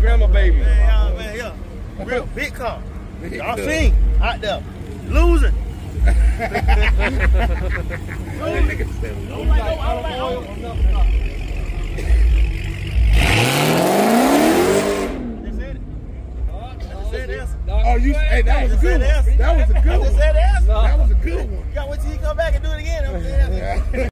grandma baby. Man, y'all, man, yeah. Real big car. Y'all seen out there. Losing. Oh, you? Hey, that was a good one. That was a good one. That was a good one. You gotta wait till he come back and do it again.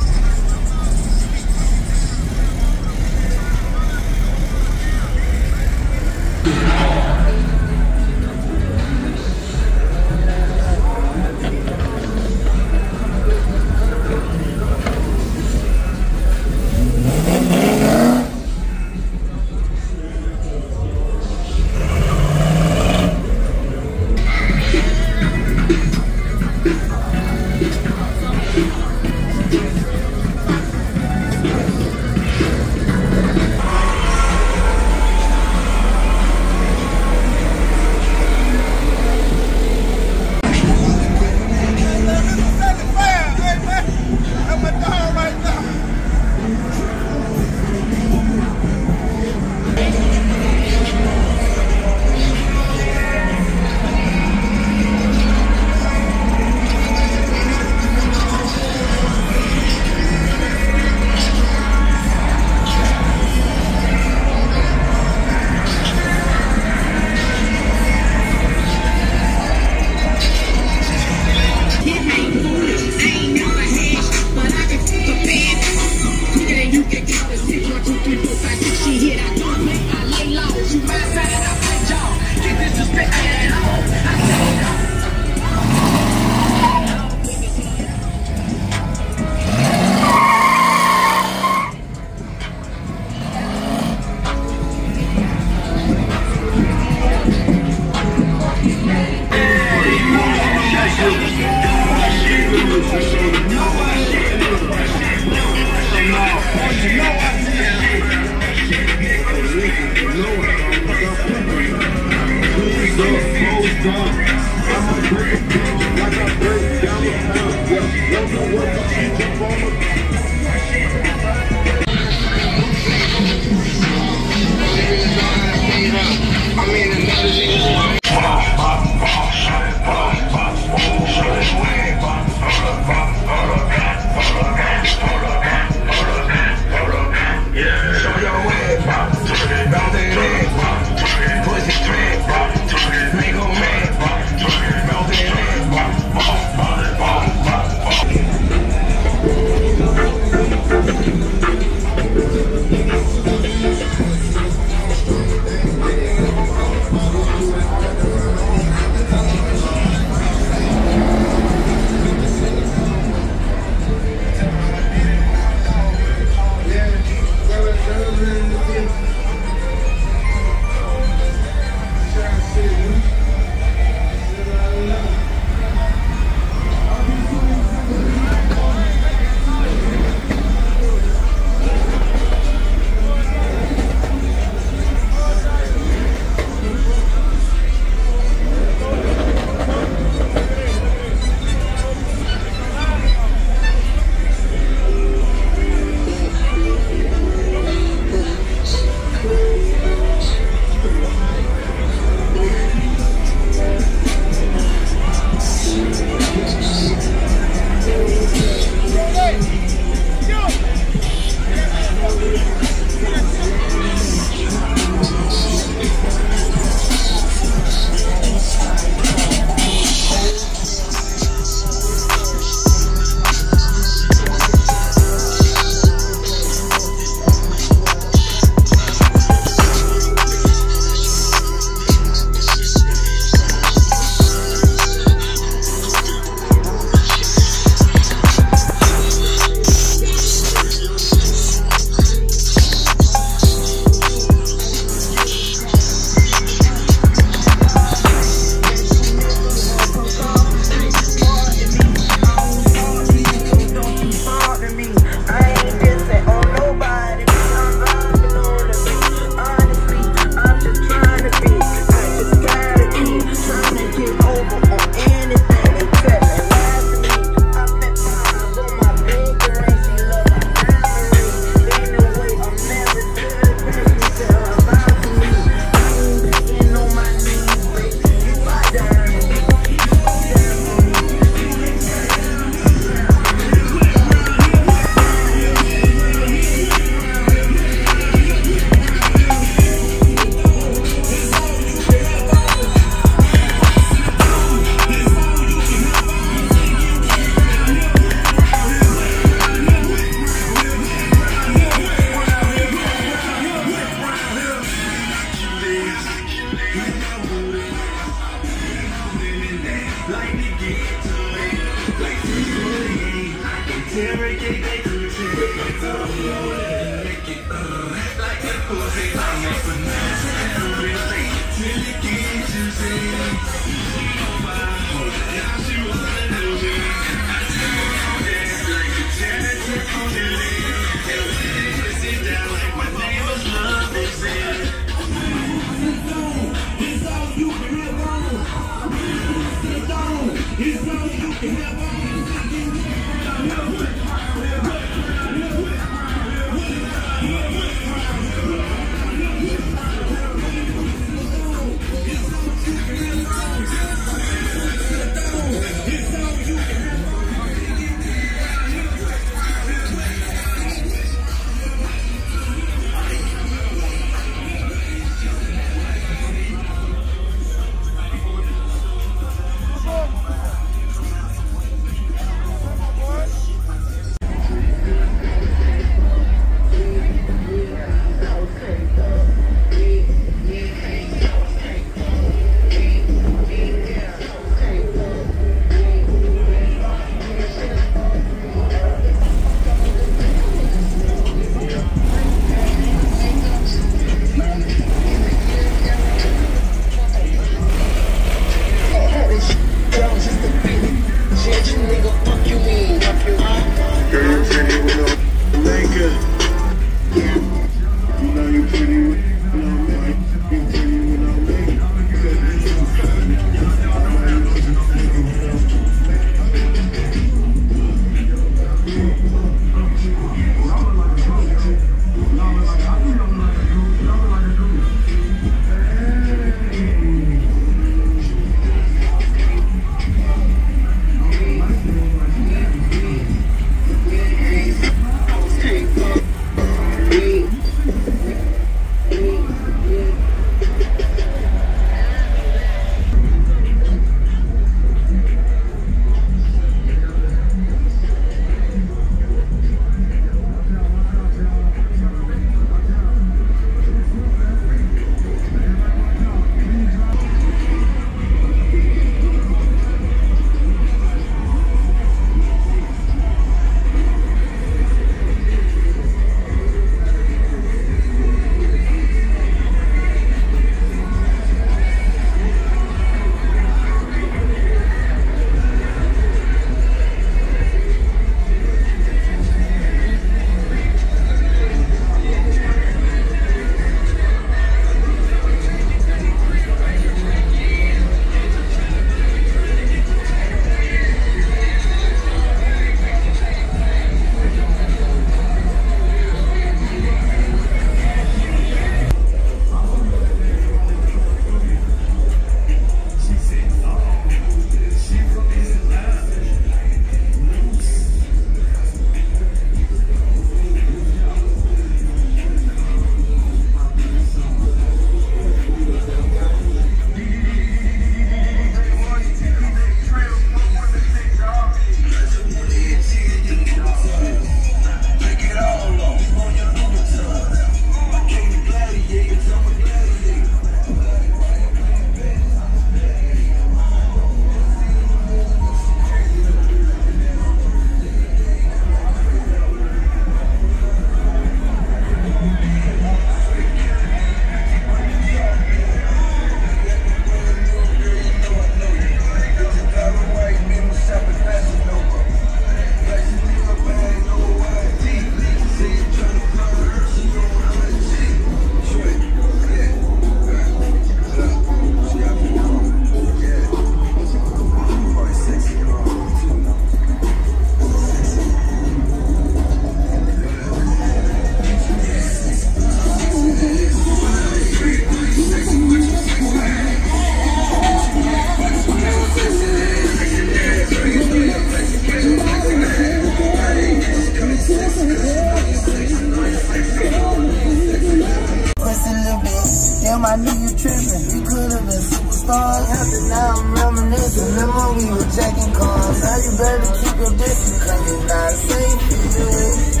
me jack and carl Now you better keep your distance, cause it's not safe for you.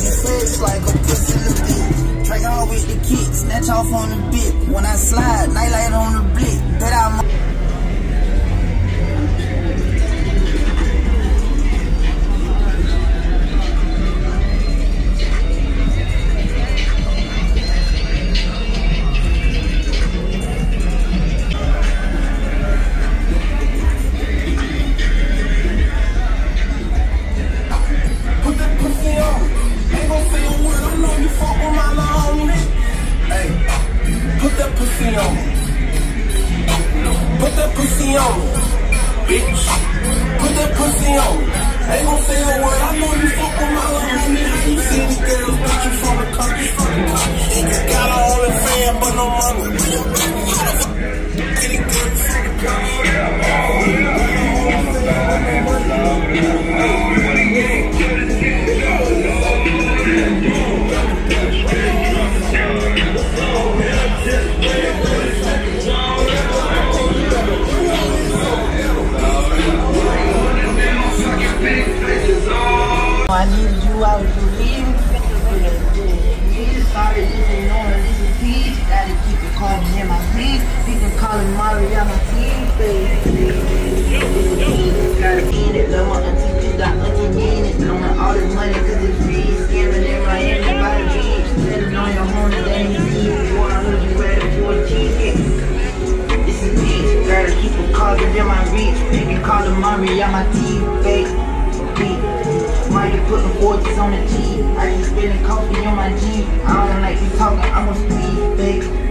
You fish like a pussy little bitch. Track hard with the kids, snatch off on the bit. When I slide, nightlight on the blick. Bet I'm. Pussy on me, bitch. Put that pussy on me. Ain't gon' say a word. I know you fuck with my little homie. How you see these girls, bitch? You from the country, country. Got a only fan, but no money. Getting good from the I needed you, I was leaving. Sorry, this ain't this is keep calm in my feet. People calling Mario my team, baby. Gotta end it, love my you got in it. Blowing all this money cause it's. Scamming in the your. Boy, I heard you ready for a cheesecake. This is peace. Gotta keep in my reach. Calling my baby. Be putting forties on the G. I just spilling coffee on my G. I don't like you talking, I'm a speed, baby.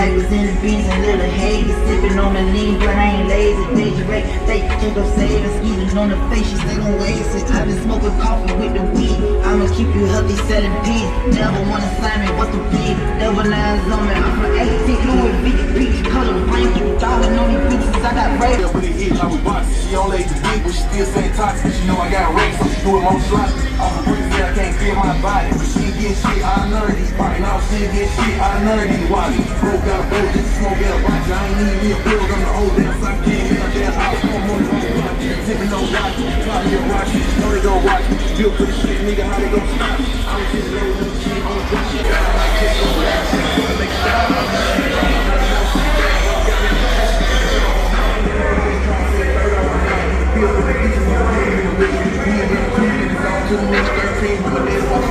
Snipers in the beans and little haze. Sipping on the lean, but I ain't lazy. Daisy Ray, they think I'm saving. Skeeting on the face, she say gon' waste it. i been smoking coffee with the weed. I'ma keep you healthy, selling peace. Never wanna sign me, what's the fee? Never lines on me. I'm from 18, Louis V, peach color, rank. Darling on these bitches, I got rape. Yeah, really hit, I was boxing. She don't lay the dick, but she still say toxic. She know I got rape, so she do it more sloppy. I'm a breezy, I can't feel my body. Get shit, I nerd these body. Now she get shit, I nerd these wally. Broke out boat, just smoke out watch. I ain't need me a pill, I'm the old damn king. In a damn house, I'm on the wrong block. Tipping no watch, try a watch. Know they gon' watch me. Feel pretty shit, nigga, how they gon' stop? I was just low, no shit, on drop shit. I like this, so rap shit. Make style, to the next 13, but they walk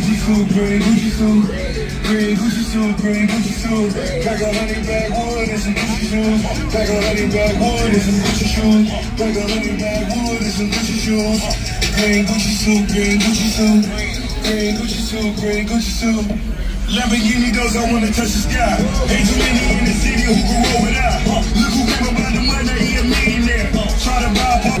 Gucci suit, green Gucci suit, green Gucci suit, green Gucci suit. Pack a honey bag wood and some Gucci shoes. Pack a honey bag wood and some Gucci shoes. Pack a honey bag wood and some Gucci shoes. Green Gucci suit, green Gucci suit, green Gucci suit, green Gucci suit. Lamborghini goes, I wanna touch the sky. Ain't too many in the city who can roll without. Look who came about the money, he a millionaire. Try to buy a pop.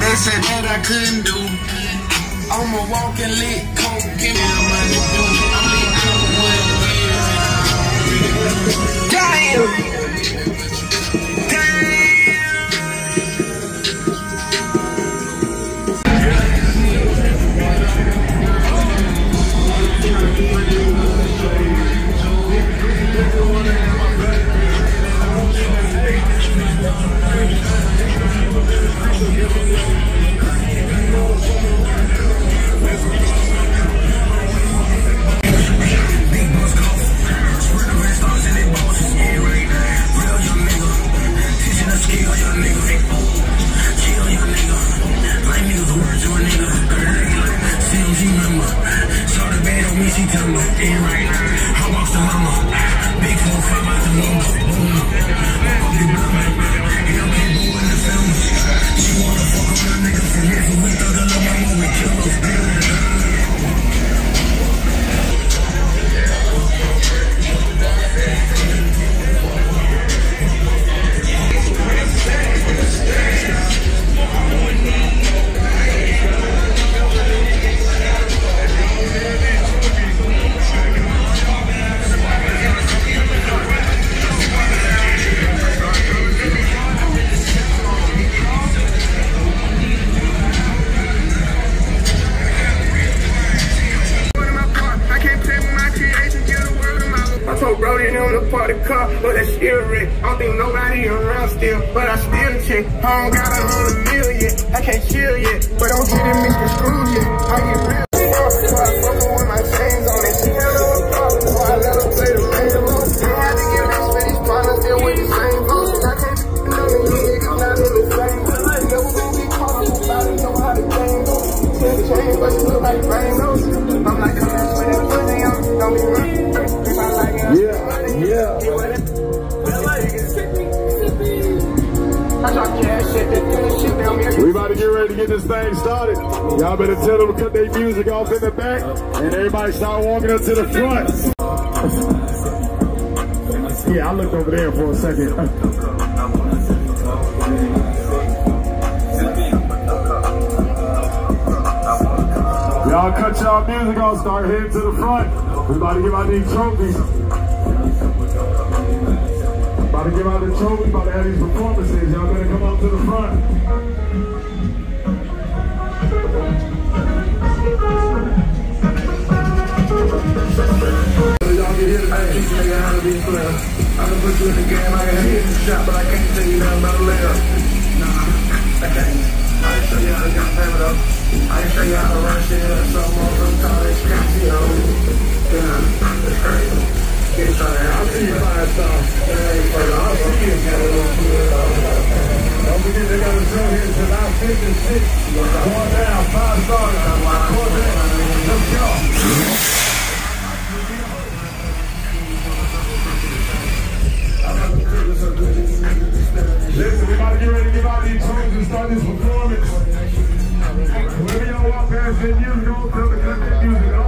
they said that I couldn't I I don't got We about to get ready to get this thing started. Y'all better tell them to cut their music off in the back and everybody start walking up to the front. yeah, I looked over there for a second. Y'all cut y'all music off, start heading to the front. We about to give out these trophies. About to give out the trophies, about to have these performances. Y'all better come up to the front. Y'all get hit I teach a nigga how to be player. I can put you in the game, I can hit the shot, but I can't tell you nothing about a layup. Nah, I can't. I ain't show you how to get family though. I ain't show you how to run shit on some college camp, you know. Yeah, it's crazy. Get started. I'll see five stars. That ain't further. I'll see you get a little bit Don't forget they got a show here July 5th and 6th. Going down, five stars. Corvette. Let's go. Listen, we get ready to out these trophies and start this performance. Whoever y'all walk past their music on, tell their music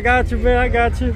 I got you, man. I got you.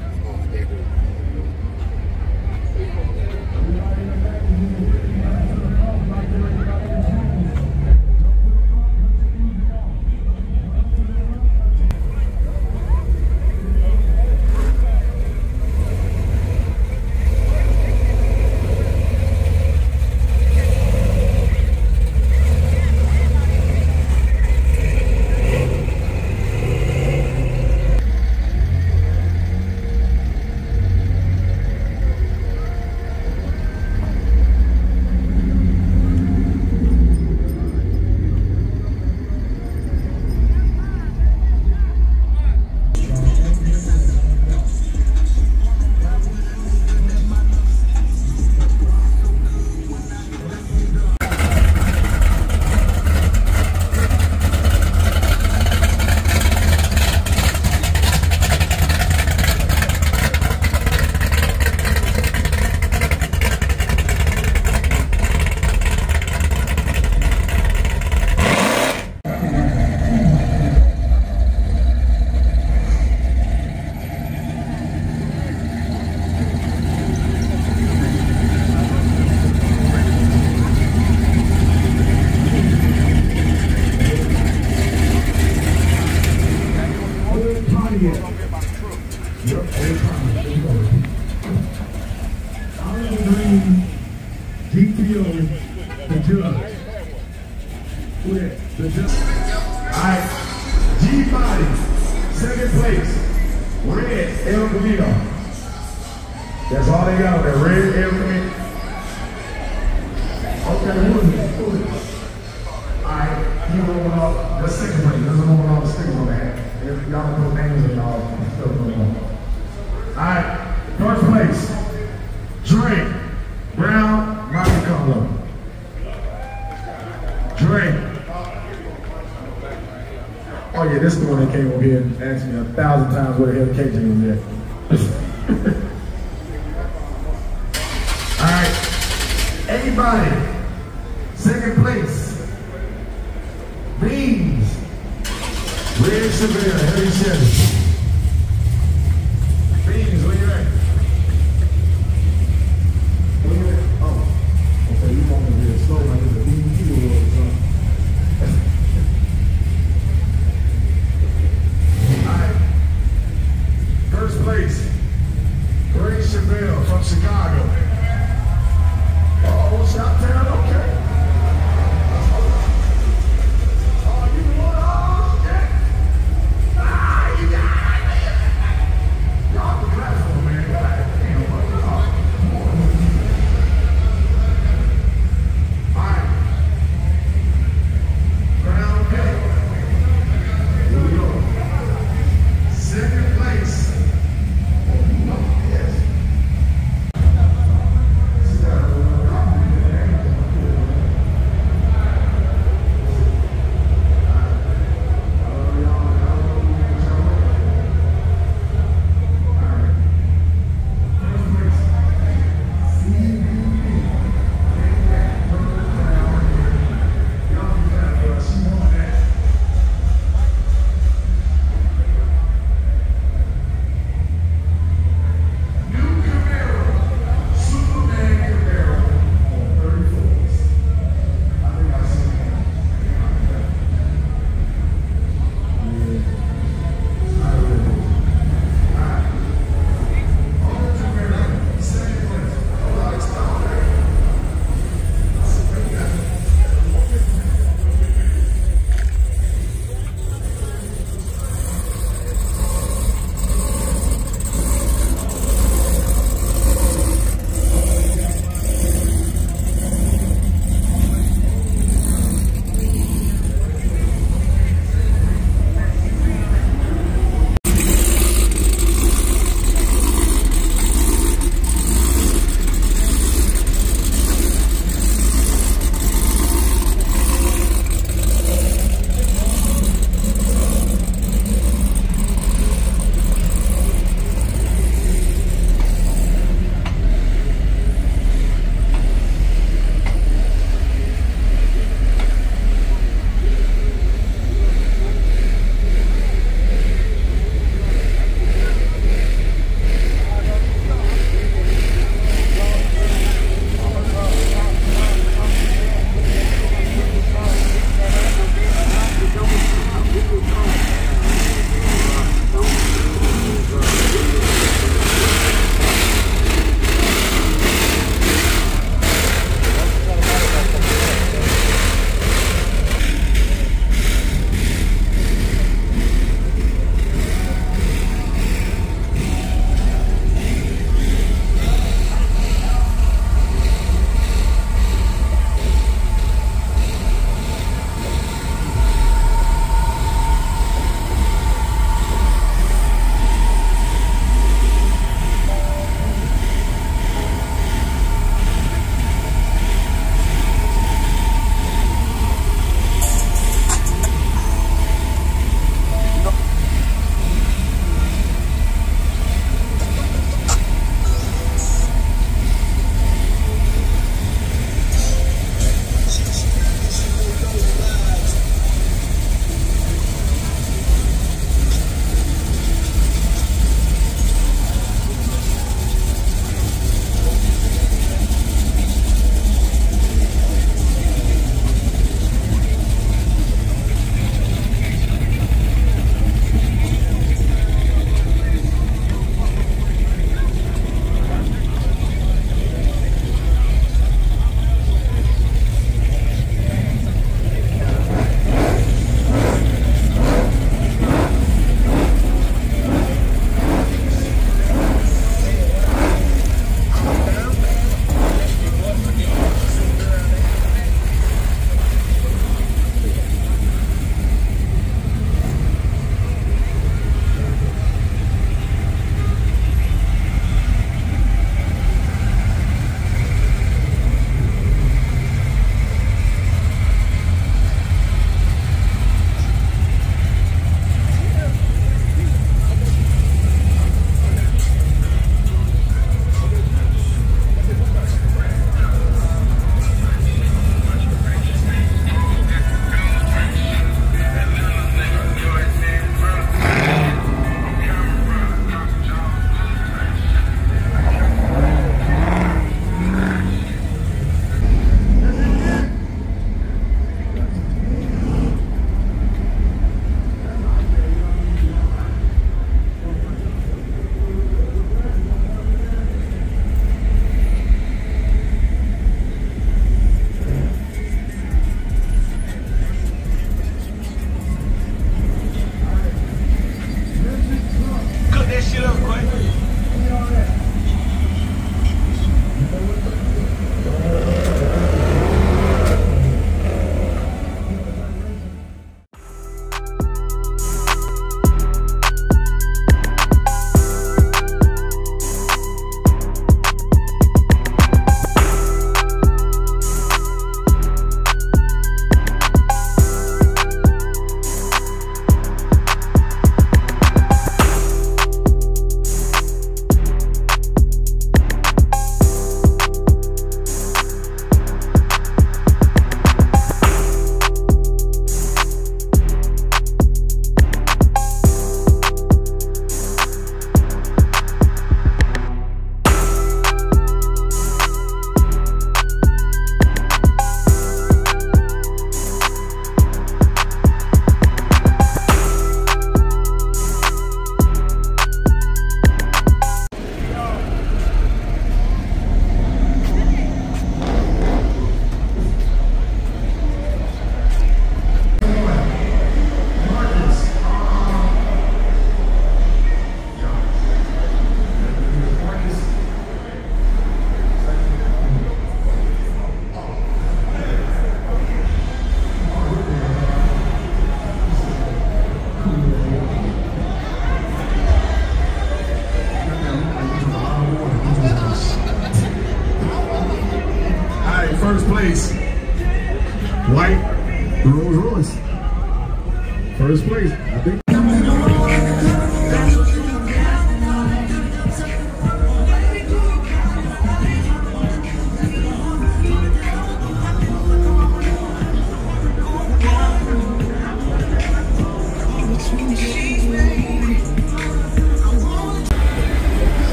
Yep,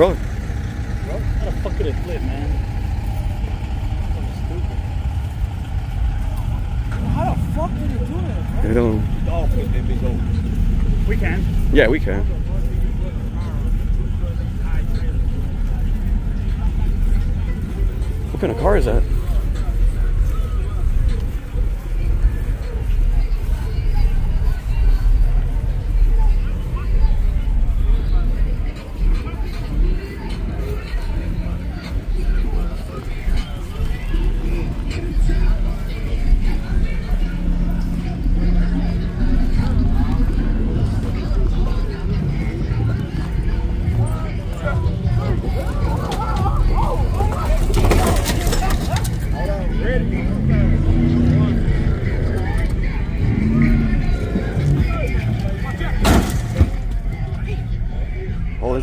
truck. How the fuck could it flip, man? How the fuck did it do that? They don't. Oh. We can. Yeah, we can. What kind of car is that?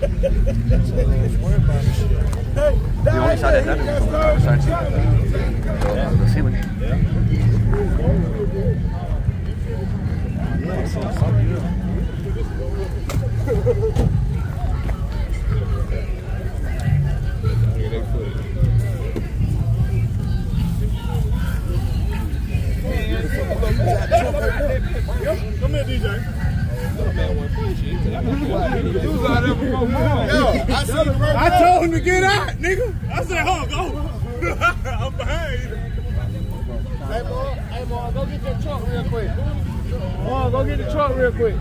The only side that damaged was on the other side too. Uh, the ceiling. Come here, DJ. I told him to get out, nigga. I said, hold go. I'm behind. Hey, boy, hey, boy, go get your truck real quick. Boy, go get the truck real quick.